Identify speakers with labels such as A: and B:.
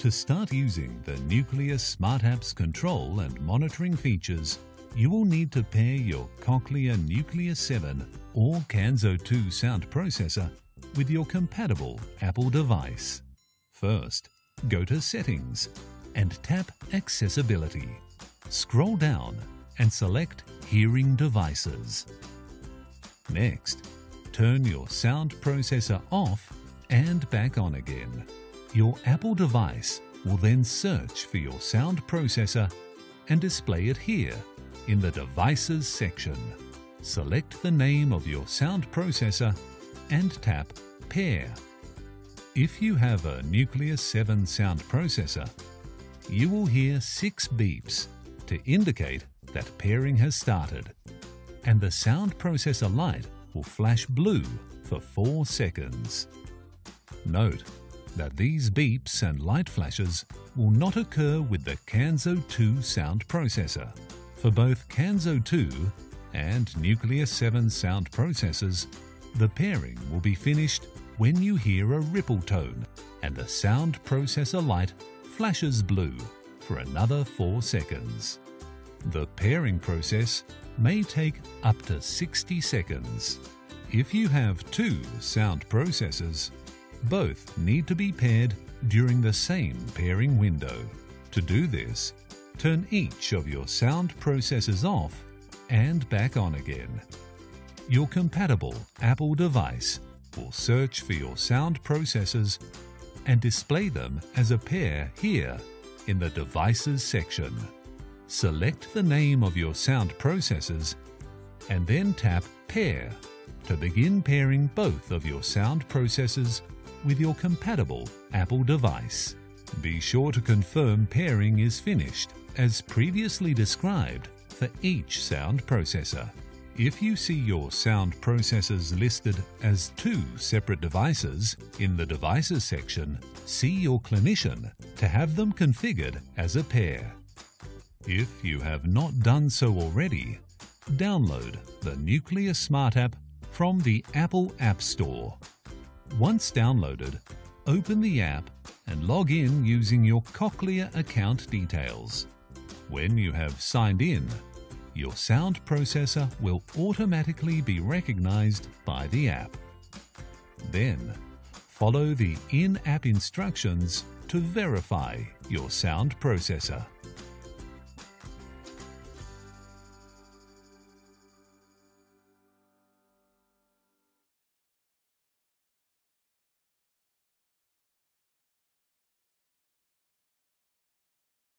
A: To start using the Nucleus Smart Apps control and monitoring features, you will need to pair your Cochlear Nucleus 7 or Kanso 2 sound processor with your compatible Apple device. First, go to Settings and tap Accessibility. Scroll down and select Hearing Devices. Next, turn your sound processor off and back on again. Your Apple device will then search for your sound processor and display it here in the Devices section. Select the name of your sound processor and tap Pair. If you have a Nucleus 7 sound processor, you will hear six beeps to indicate that pairing has started, and the sound processor light will flash blue for 4 seconds. Note that these beeps and light flashes will not occur with the Kanso 2 sound processor. For both Kanso 2 and Nucleus 7 sound processors, the pairing will be finished when you hear a ripple tone and the sound processor light flashes blue for another 4 seconds. The pairing process may take up to 60 seconds. If you have two sound processors, both need to be paired during the same pairing window. To do this, turn each of your sound processors off and back on again. Your compatible Apple device will search for your sound processors and display them as a pair here in the Devices section. Select the name of your sound processors and then tap Pair to begin pairing both of your sound processors with your compatible Apple device. Be sure to confirm pairing is finished as previously described for each sound processor. If you see your sound processors listed as two separate devices in the Devices section, see your clinician to have them configured as a pair. If you have not done so already, download the Nucleus Smart App from the Apple App Store. Once downloaded, open the app and log in using your Cochlear account details. When you have signed in, your sound processor will automatically be recognized by the app. Then, follow the in-app instructions to verify your sound processor.